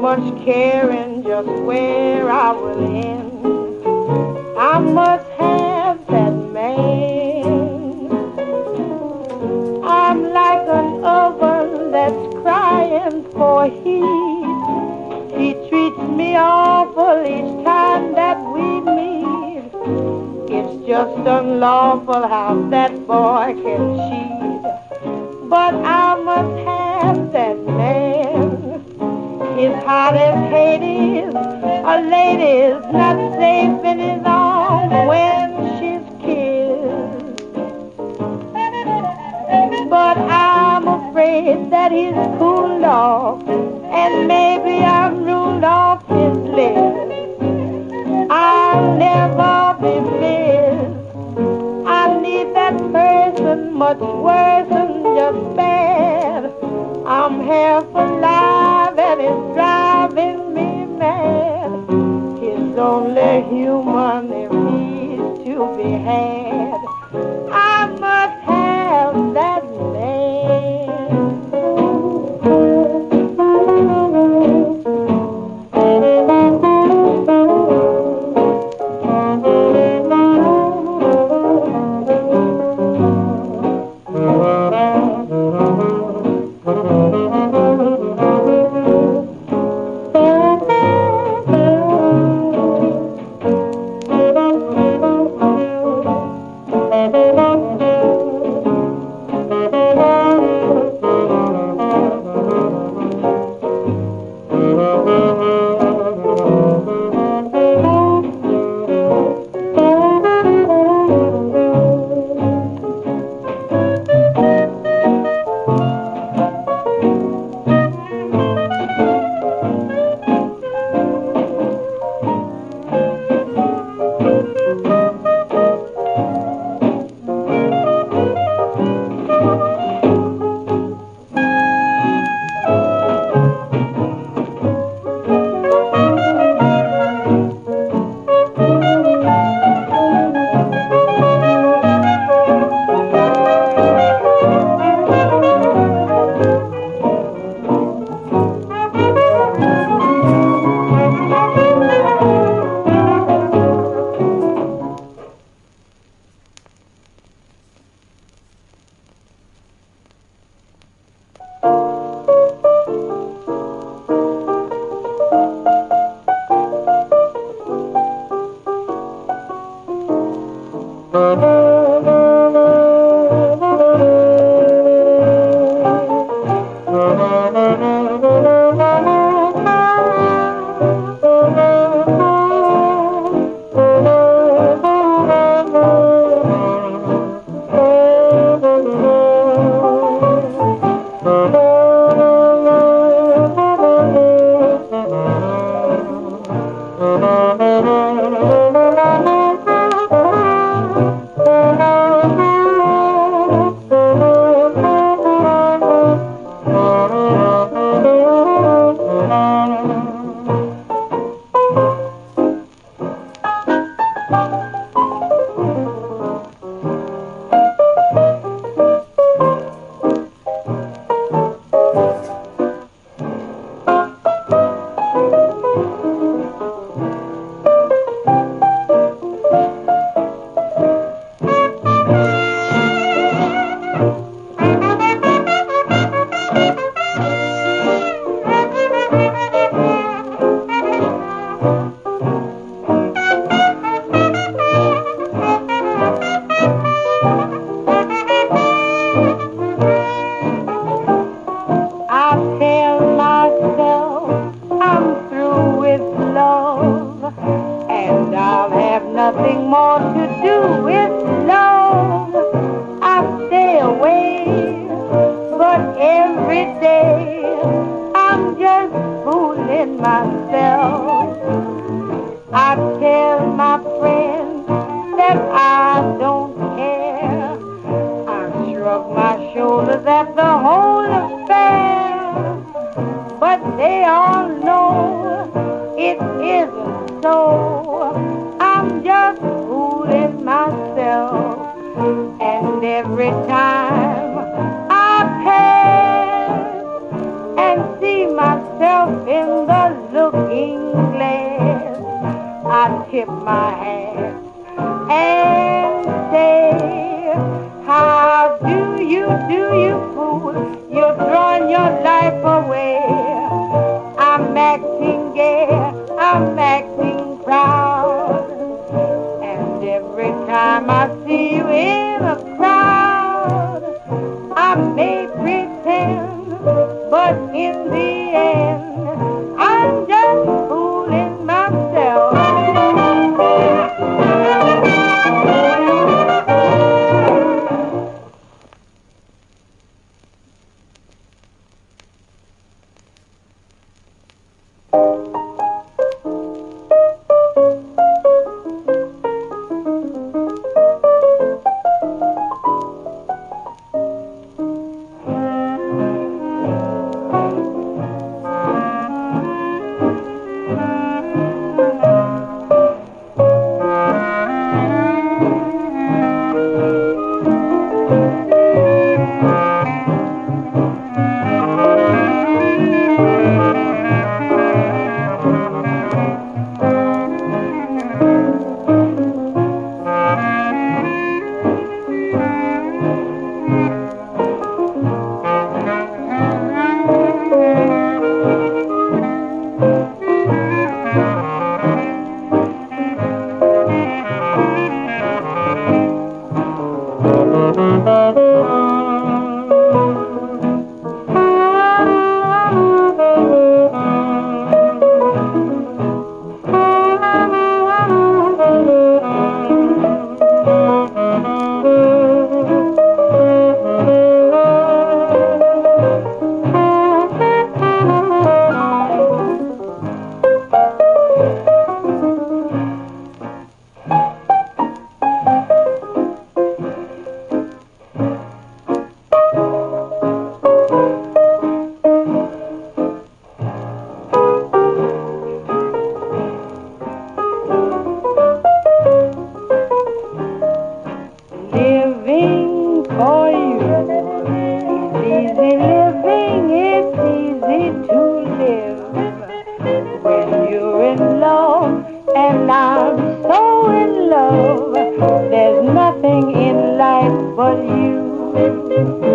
much caring just where I will end. I must have that man. I'm like an oven that's crying for heat. He treats me awful each time that we meet. It's just unlawful how that boy can all know it isn't so. I'm just fooling myself, and every time I pass and see myself in the looking glass, I tip my hat and say, How do you do you? you.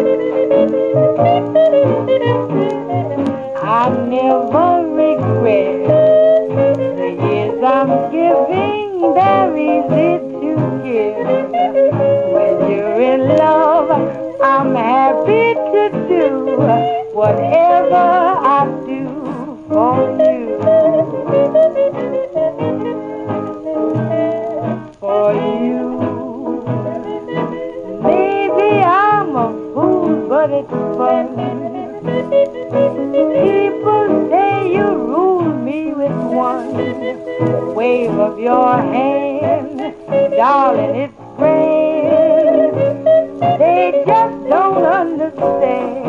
it fun. People say you rule me with one wave of your hand, darling, it's grand. They just don't understand.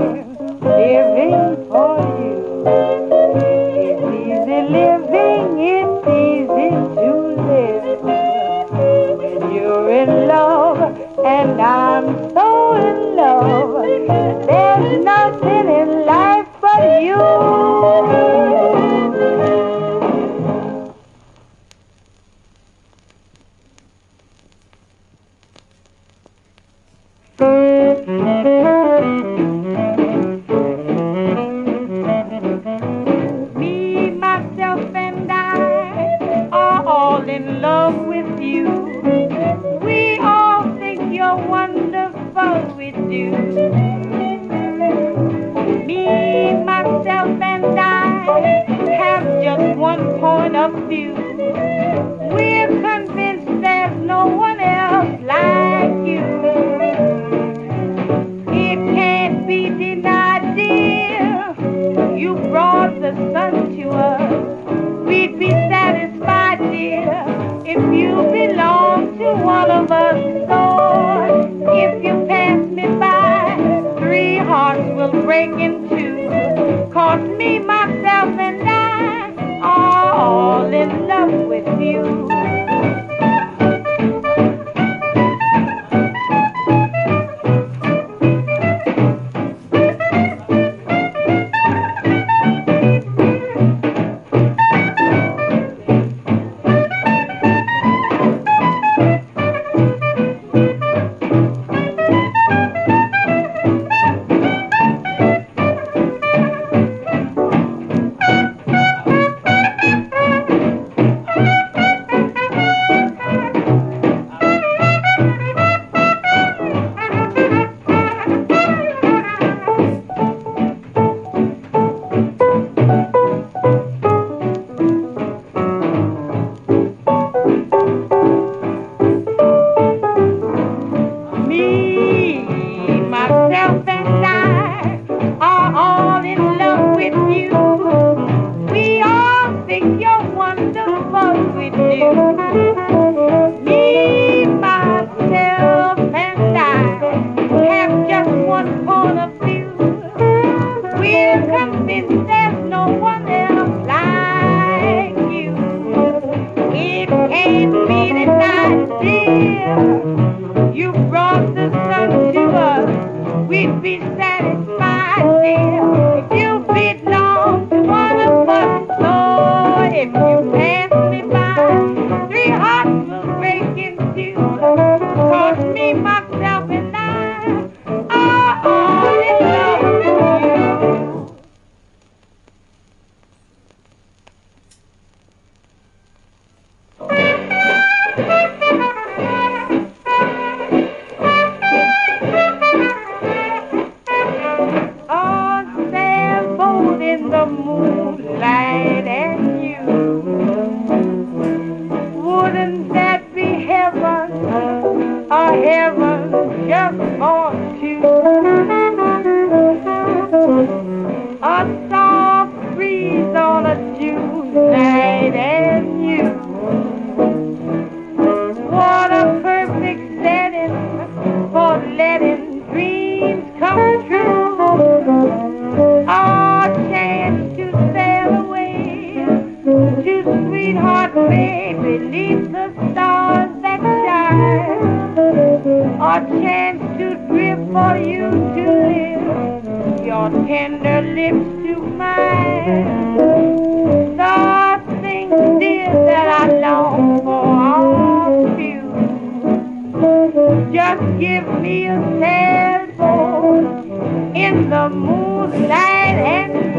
For letting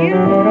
you.